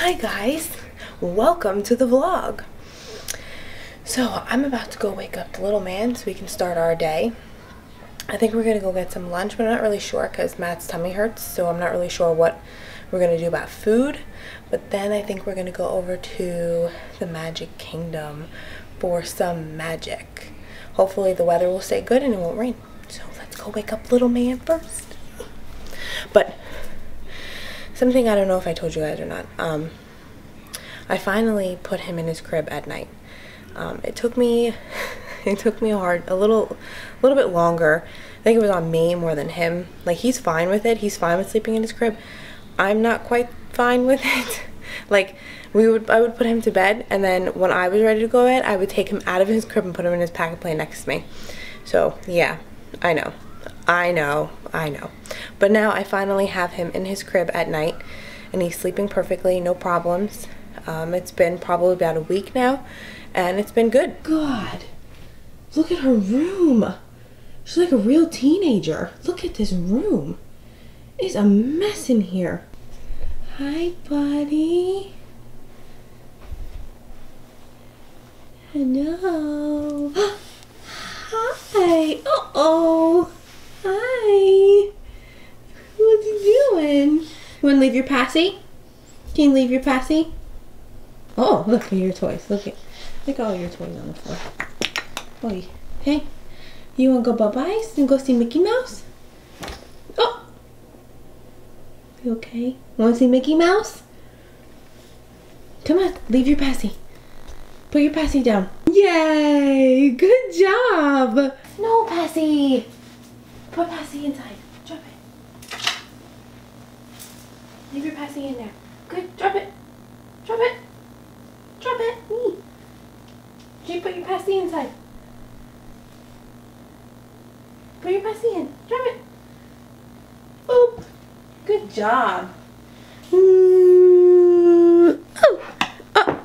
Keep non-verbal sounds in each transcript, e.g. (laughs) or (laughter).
Hi guys, welcome to the vlog. So I'm about to go wake up the little man so we can start our day. I think we're gonna go get some lunch, but I'm not really sure because Matt's tummy hurts, so I'm not really sure what we're gonna do about food. But then I think we're gonna go over to the Magic Kingdom for some magic. Hopefully the weather will stay good and it won't rain. So let's go wake up little man first. But something I don't know if I told you guys or not. Um, I finally put him in his crib at night. Um, it took me, (laughs) it took me a hard, a little, a little bit longer. I think it was on me more than him. Like he's fine with it. He's fine with sleeping in his crib. I'm not quite fine with (laughs) it. like we would, I would put him to bed, and then when I was ready to go to bed, I would take him out of his crib and put him in his pack and play next to me. So yeah, I know. I know, I know. But now I finally have him in his crib at night and he's sleeping perfectly, no problems. Um, it's been probably about a week now and it's been good. God, look at her room. She's like a real teenager. Look at this room. It's a mess in here. Hi, buddy. Hello. (gasps) Hi. Uh-oh. Hi. What you doing? You want to leave your passy? Can you leave your passy? Oh, look at your toys. Look at, look at all your toys on the floor. Boy, hey, you want to go bye-byes and go see Mickey Mouse? Oh, you okay? Want to see Mickey Mouse? Come on, leave your passy. Put your passy down. Yay! Good job! No, passy! Put Passy inside. Drop it. Leave your Passy in there. Good. Drop it. Drop it. Drop it. Nee. Did you put your Passy inside? Put your Passy in. Drop it. Oop. Good job. Mm. Oh. Uh.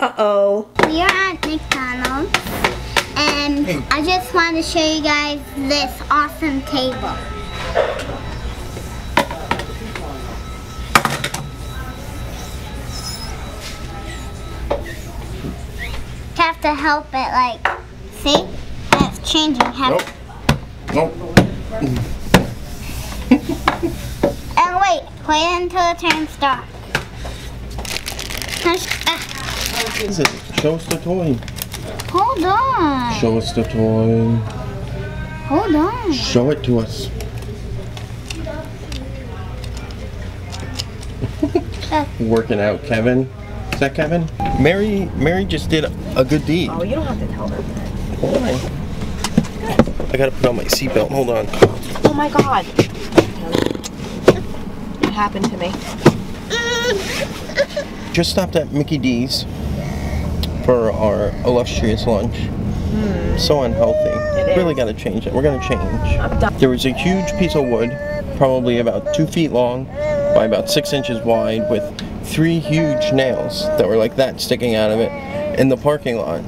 Uh-oh. We are at McDonald's and I just want to show you guys this awesome table. Have to help it like, see? It's changing. Have Nope. Nope. (laughs) And wait, wait until it turns dark. What is it? Show us the toy. Hold on. Show us the toy. Hold on. Show it to us. (laughs) Working out, Kevin. Is that Kevin? Mary, Mary just did a good deed. Oh, you don't have to tell her. Why? I gotta put on my seatbelt. Hold on. Oh my god. What happened to me? Just stopped at Mickey D's for our illustrious lunch. Hmm. So unhealthy. Really gotta change it. We're gonna change. There was a huge piece of wood, probably about two feet long by about six inches wide, with three huge nails that were like that sticking out of it in the parking lot.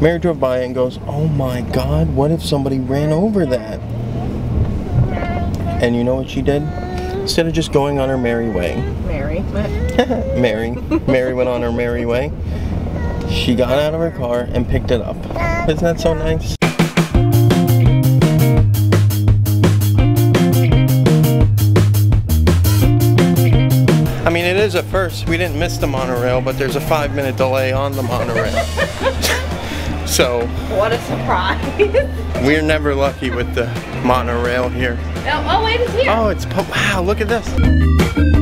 Mary drove by and goes, Oh my god, what if somebody ran over that? And you know what she did? Instead of just going on her merry way, Mary. (laughs) Mary, Mary went on her merry way. She got out of her car and picked it up. Isn't that so nice? Is a first. We didn't miss the monorail, but there's a five minute delay on the monorail. (laughs) so, What a surprise. we're never lucky with the monorail here. oh, oh, wait, it's here. Oh, it's, wow, look at this.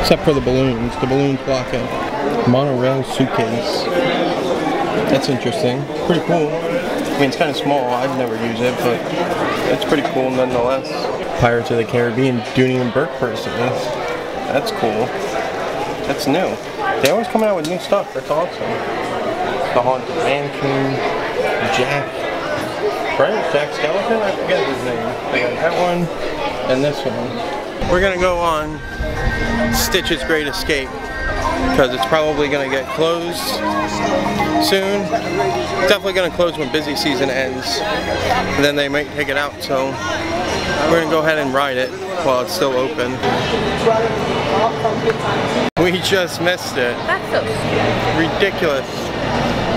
Except for the balloons. The balloons block it. Monorail suitcase. That's interesting. Pretty cool. I mean, it's kind of small. I'd never use it, but it's pretty cool nonetheless. Pirates of the Caribbean, Dooney and Bourke person. That's cool. That's new. They always come out with new stuff. That's awesome. The Haunted Mansion, Jack, right? Jack Skeleton? I forget his name. They got that one and this one. We're gonna go on Stitch's Great Escape because it's probably gonna get closed soon. Definitely gonna close when busy season ends. And then they might take it out, so we're gonna go ahead and ride it while it's still open. We just missed it. That's so Ridiculous.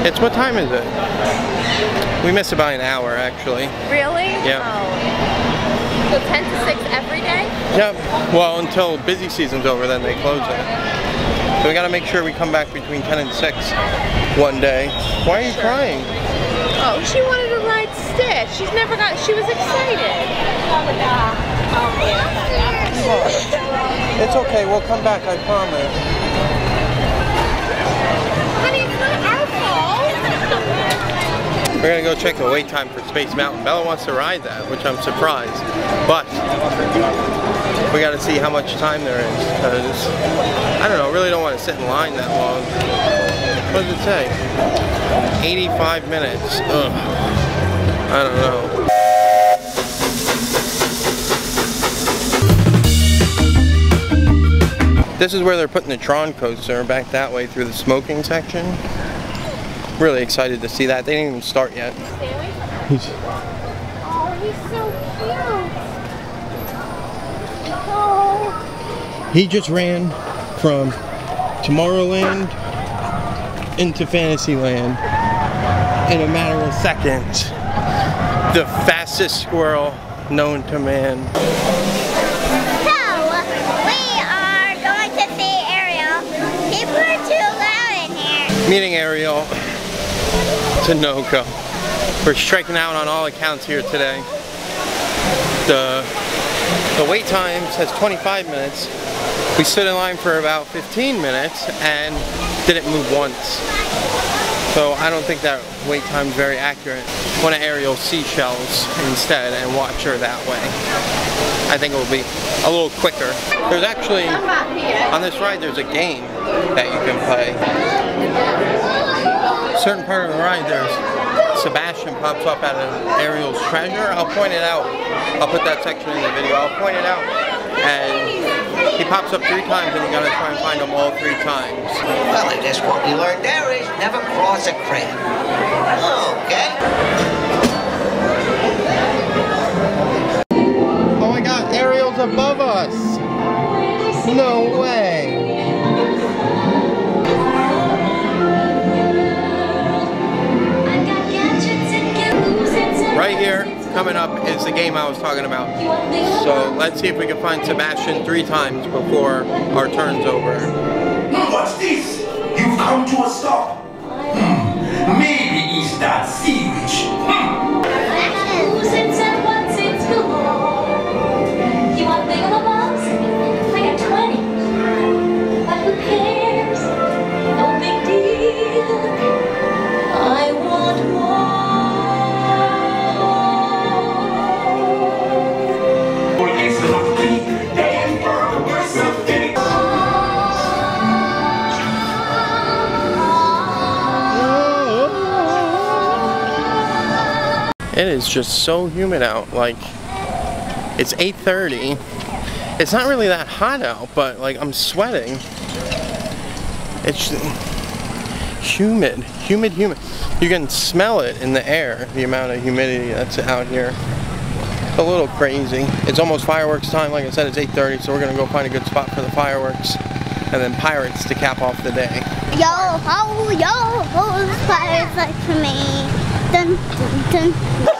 It's what time is it? We missed it by an hour actually. Really? Yeah. Oh. So 10 to 6 every day? Yep. Well, until busy season's over, then they close it. So we gotta make sure we come back between 10 and 6 one day. Why are you crying? Oh, she wanted to ride Stitch. She's never got, she was excited. It's okay, we'll come back, I promise. Honey, We're gonna go check the wait time for Space Mountain. Bella wants to ride that, which I'm surprised. But we gotta see how much time there is, because I don't know, really don't want to sit in line that long. What does it say? 85 minutes. Ugh. I don't know. This is where they're putting the Tron coaster back that way through the smoking section. Really excited to see that. They didn't even start yet. He's- Oh, he's so cute. Oh. He just ran from Tomorrowland into Fantasyland in a matter of seconds. The fastest squirrel known to man. So, we are going to see Ariel. People are too loud in here. Meeting Ariel to Noco. We're striking out on all accounts here today. The the wait time says 25 minutes. We stood in line for about 15 minutes and didn't move once. So I don't think that wait time is very accurate. Want to aerial seashells instead and watch her that way. I think it will be a little quicker. There's actually, on this ride, there's a game that you can play. Certain part of the ride, there's Sebastian pops up out of Ariel's treasure. I'll point it out. I'll put that section in the video. I'll point it out. And he pops up three times and you gotta try and find him all three times. Well, I guess what we learned there is never cross a crab. Okay. Oh my god, Ariel's above us! No way! Right here, coming up, is the game I was talking about. So let's see if we can find Sebastian three times before our turn's over. What's this? You've come to a stop. Hmm. Maybe it's that sea is just so humid out. Like, it's 8.30. It's not really that hot out, but like I'm sweating. It's humid, humid, humid. You can smell it in the air, the amount of humidity that's out here. A little crazy. It's almost fireworks time. Like I said, it's 8.30, so we're gonna go find a good spot for the fireworks. And then pirates to cap off the day. Yo ho, yo oh, ho, spiders like for me. Dun dun dun.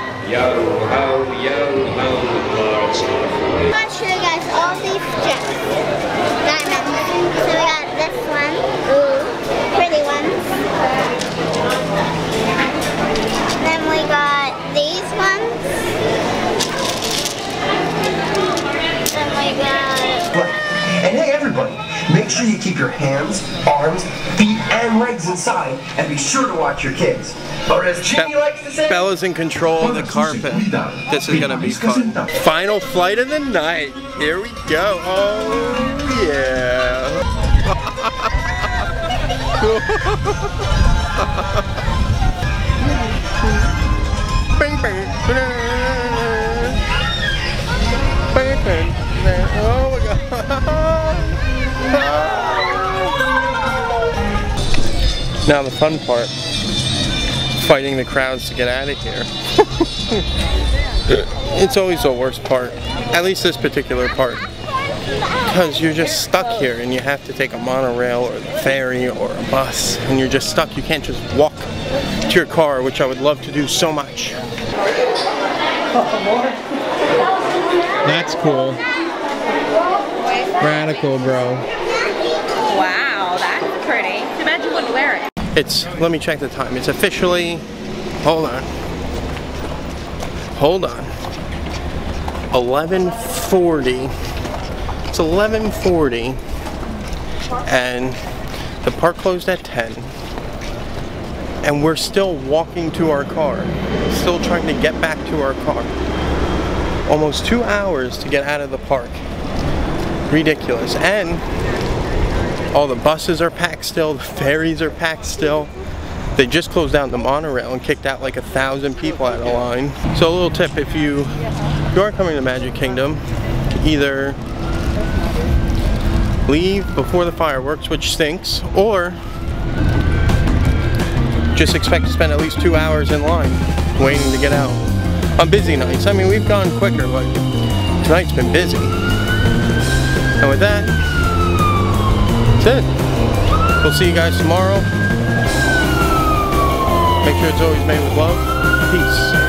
Yo ho, yo ho, hearts. I want to show you guys all these gems. Diamonds. So we got this one. Ooh, pretty ones. Then we got these ones. Then we got And hey, everybody, make sure you keep your hands, arms, feet, and legs inside, and be sure to watch your kids. Or as Jimmy likes to say, Bella's in control of the carpet. This is gonna be fun. Final flight of the night. Here we go. Oh yeah. Bing. Bing, bing. Oh my god. (laughs) (laughs) Now the fun part fighting the crowds to get out of here. (laughs) it's always the worst part, at least this particular part. Because you're just stuck here and you have to take a monorail or the ferry or a bus and you're just stuck. You can't just walk to your car, which I would love to do so much. That's cool. Radical, bro. Wear it. It's, let me check the time. It's officially, hold on. Hold on. 1140. It's 1140. And the park closed at 10. And we're still walking to our car. Still trying to get back to our car. Almost two hours to get out of the park. Ridiculous. And all the buses are packed still, the ferries are packed still. They just closed down the monorail and kicked out like a thousand people out of line. So a little tip, if you, if you are coming to Magic Kingdom, either leave before the fireworks, which stinks, or just expect to spend at least two hours in line waiting to get out. On busy nights, I mean we've gone quicker, but tonight's been busy. And with that, that's it. We'll see you guys tomorrow. Make sure it's always made with love. Peace.